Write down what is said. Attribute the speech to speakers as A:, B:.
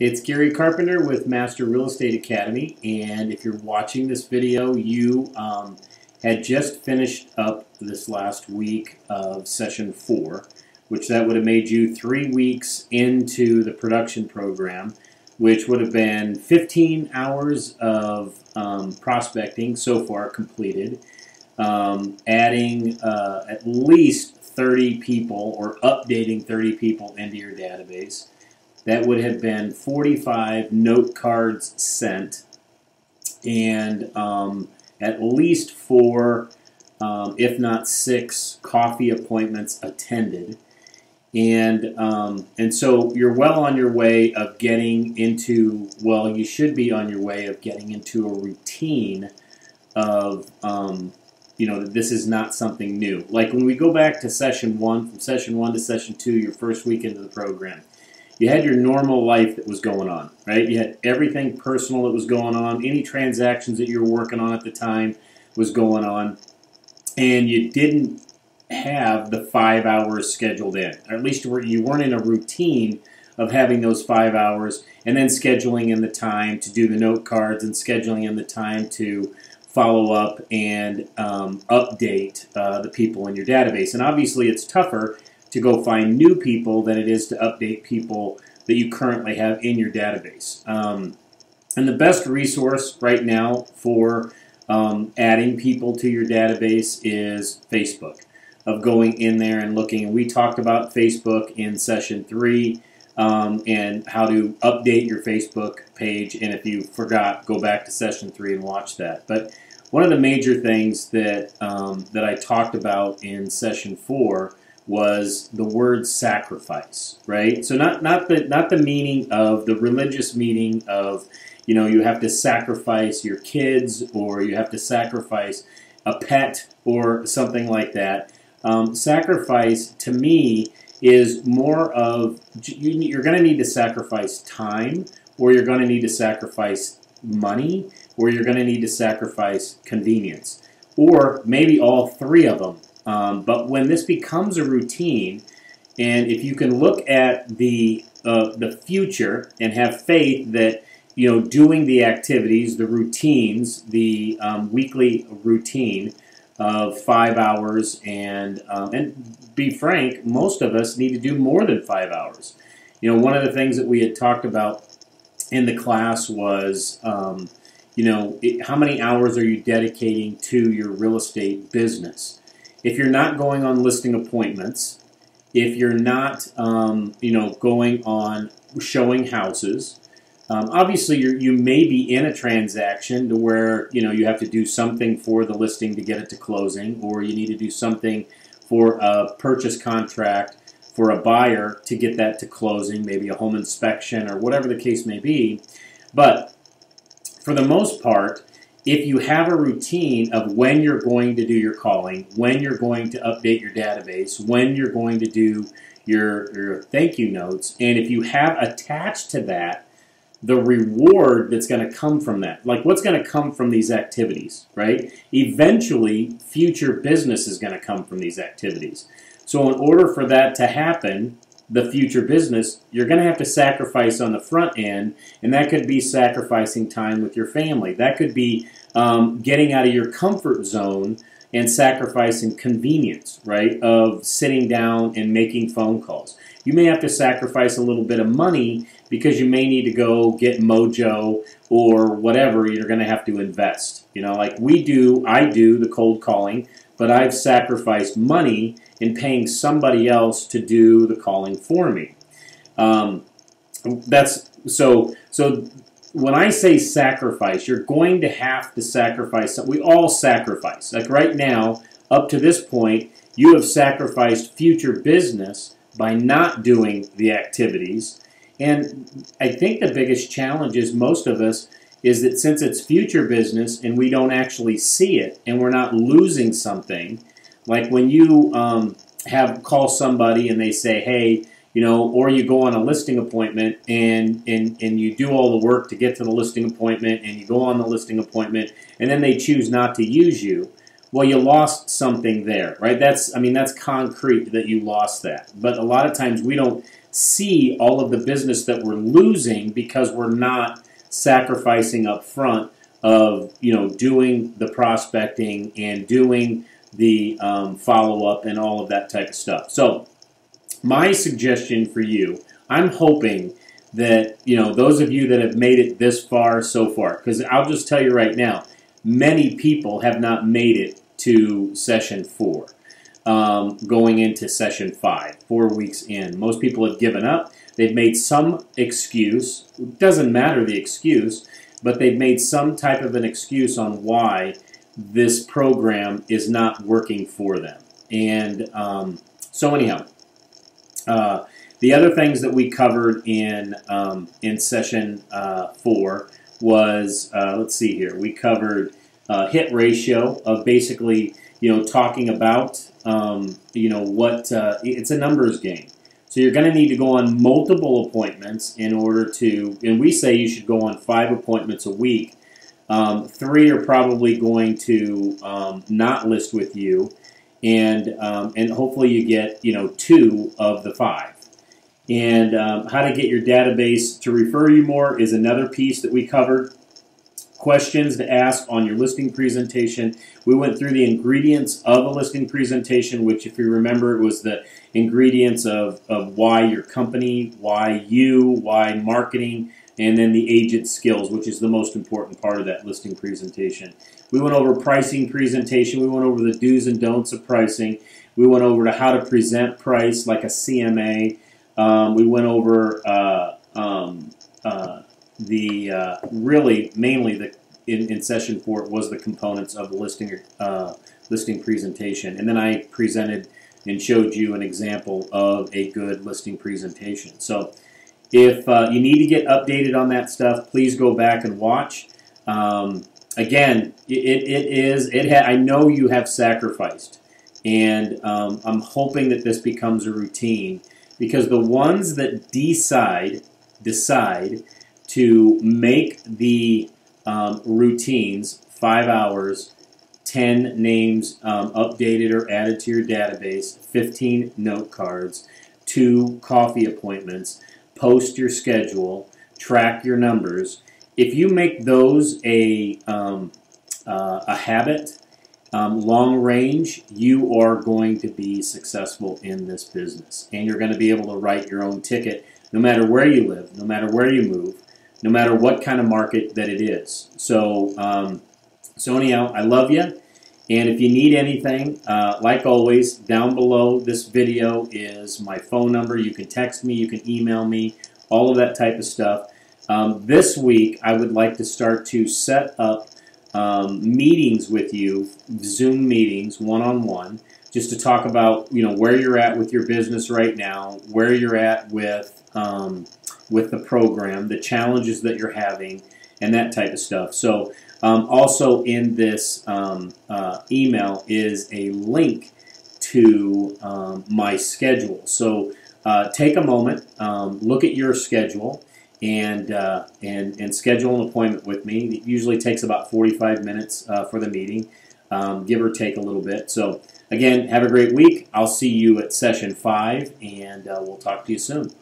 A: It's Gary Carpenter with Master Real Estate Academy, and if you're watching this video, you um, had just finished up this last week of session four, which that would have made you three weeks into the production program, which would have been 15 hours of um, prospecting so far completed, um, adding uh, at least 30 people or updating 30 people into your database. That would have been 45 note cards sent and um, at least four, um, if not six, coffee appointments attended. And um, and so you're well on your way of getting into well, you should be on your way of getting into a routine of um, you know that this is not something new. Like when we go back to session one, from session one to session two, your first week into the program, you had your normal life that was going on, right? You had everything personal that was going on, any transactions that you were working on at the time was going on, and you didn't have the five hours scheduled in, or at least you weren't in a routine of having those five hours and then scheduling in the time to do the note cards and scheduling in the time to follow up and um, update uh, the people in your database. And obviously, it's tougher to go find new people than it is to update people that you currently have in your database. Um, and the best resource right now for um, adding people to your database is Facebook, of going in there and looking. We talked about Facebook in session three um, and how to update your Facebook page. And if you forgot, go back to session three and watch that. But one of the major things that um, that I talked about in session four was the word sacrifice, right? So not not the not the meaning of the religious meaning of you know you have to sacrifice your kids or you have to sacrifice a pet or something like that. Um, sacrifice to me is more of you're going to need to sacrifice time or you're going to need to sacrifice money or you're going to need to sacrifice convenience or maybe all three of them um, but when this becomes a routine, and if you can look at the uh, the future and have faith that you know doing the activities, the routines, the um, weekly routine of five hours, and um, and be frank, most of us need to do more than five hours. You know, one of the things that we had talked about in the class was. Um, you know, it, how many hours are you dedicating to your real estate business? If you're not going on listing appointments, if you're not, um, you know, going on showing houses, um, obviously you may be in a transaction to where you know you have to do something for the listing to get it to closing, or you need to do something for a purchase contract for a buyer to get that to closing, maybe a home inspection or whatever the case may be. But for the most part, if you have a routine of when you're going to do your calling, when you're going to update your database, when you're going to do your, your thank you notes, and if you have attached to that the reward that's going to come from that, like what's going to come from these activities, right? Eventually, future business is going to come from these activities. So, in order for that to happen, the future business, you're going to have to sacrifice on the front end, and that could be sacrificing time with your family. That could be um, getting out of your comfort zone and sacrificing convenience, right, of sitting down and making phone calls. You may have to sacrifice a little bit of money because you may need to go get Mojo or whatever you're going to have to invest. You know, like we do, I do the cold calling, but I've sacrificed money in paying somebody else to do the calling for me. Um, that's so. So when I say sacrifice, you're going to have to sacrifice. We all sacrifice. Like right now, up to this point, you have sacrificed future business by not doing the activities. And I think the biggest challenge is most of us is that since it's future business and we don't actually see it and we're not losing something, like when you um, have call somebody and they say, "Hey," you know, or you go on a listing appointment and and and you do all the work to get to the listing appointment, and you go on the listing appointment, and then they choose not to use you. Well, you lost something there, right? That's I mean that's concrete that you lost that. But a lot of times we don't see all of the business that we're losing because we're not sacrificing up front of you know doing the prospecting and doing the um, follow up and all of that type of stuff. So my suggestion for you, I'm hoping that you know those of you that have made it this far so far, because I'll just tell you right now, many people have not made it to session four. Um, going into session five, four weeks in. Most people have given up. They've made some excuse. It doesn't matter the excuse, but they've made some type of an excuse on why this program is not working for them. And um, so, anyhow, uh, the other things that we covered in um, in session uh, four was uh, let's see here. We covered uh, hit ratio of basically you know talking about um, you know what uh, it's a numbers game. So you're going to need to go on multiple appointments in order to, and we say you should go on five appointments a week. Um, three are probably going to um, not list with you, and um, and hopefully you get you know two of the five. And um, how to get your database to refer you more is another piece that we covered. Questions to ask on your listing presentation. We went through the ingredients of a listing presentation, which, if you remember, it was the ingredients of, of why your company, why you, why marketing, and then the agent skills, which is the most important part of that listing presentation. We went over pricing presentation. We went over the do's and don'ts of pricing. We went over to how to present price like a CMA. Um, we went over uh, um, uh, the uh, really mainly the in, in, session four was the components of the listing uh, listing presentation, and then I presented and showed you an example of a good listing presentation. So if uh, you need to get updated on that stuff, please go back and watch. Um, again, it, it is it. Ha- I know you have sacrificed, and um, I'm hoping that this becomes a routine because the ones that decide decide to make the um, routines five hours, 10 names um, updated or added to your database, 15 note cards, two coffee appointments, post your schedule, track your numbers. If you make those a, um, uh, a habit, um, long range, you are going to be successful in this business. And you're going to be able to write your own ticket no matter where you live, no matter where you move, no matter what kind of market that it is. So, um, anyhow, I love you. And if you need anything, uh, like always, down below this video is my phone number. You can text me, you can email me, all of that type of stuff. Um, this week, I would like to start to set up um, meetings with you, Zoom meetings, one-on-one, just to talk about you know where you're at with your business right now, where you're at with um, with the program, the challenges that you're having, and that type of stuff. So um, also in this um, uh, email is a link to um, my schedule. So uh, take a moment, um, look at your schedule and uh, and and schedule an appointment with me. It usually takes about 45 minutes uh, for the meeting, um, give or take a little bit. So again, have a great week. I'll see you at session five, and uh, we'll talk to you soon.